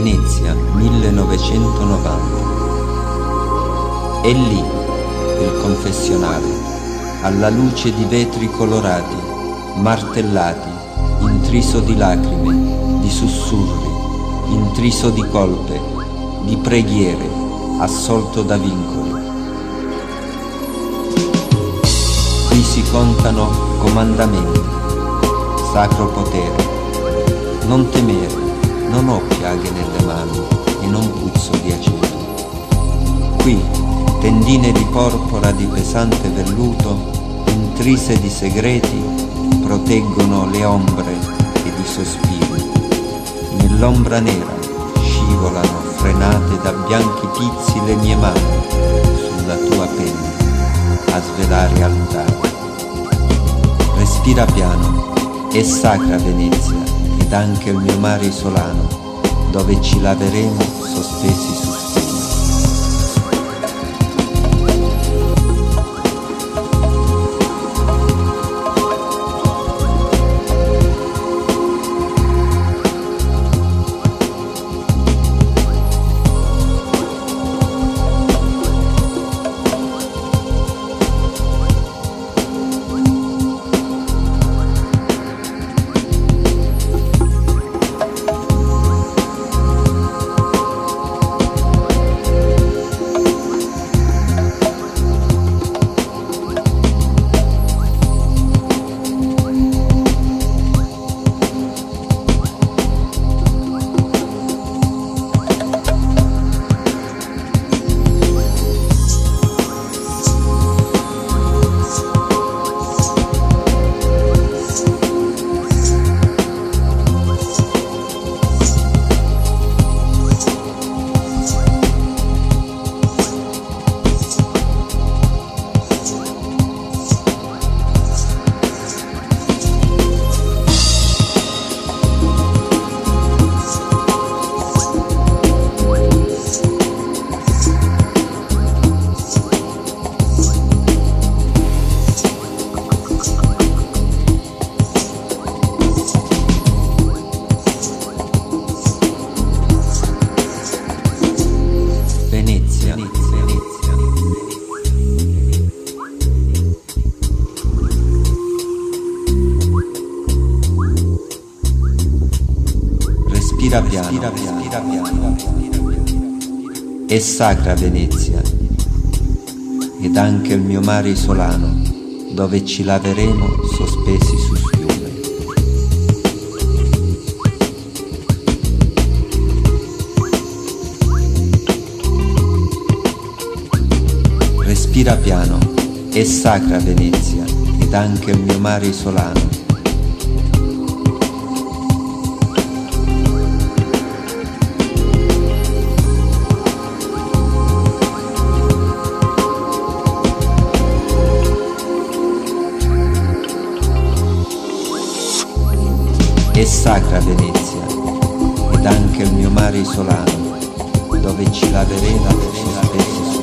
Venezia 1990. È lì il confessionale, alla luce di vetri colorati, martellati, intriso di lacrime, di sussurri, intriso di colpe, di preghiere, assolto da vincoli. Qui si contano comandamenti, sacro potere. Non temere, non ho piaghe nelle mani e non puzzo di aceto. Qui tendine di porpora di pesante velluto, intrise di segreti, proteggono le ombre ed i sospiri. Nell'ombra nera scivolano frenate da bianchi pizzi le mie mani sulla tua penna a svelare altari. Respira piano, è sacra Venezia ed anche il mio mare isolano, dove ci laveremo sospesi su Respira piano. È sacra Venezia ed anche il mio mare isolano, dove ci laveremo sospesi su fiume. Respira piano, è sacra Venezia ed anche il mio mare isolano. Sacra Venezia ed anche il mio mare isolano, dove ci laveremo sospesi su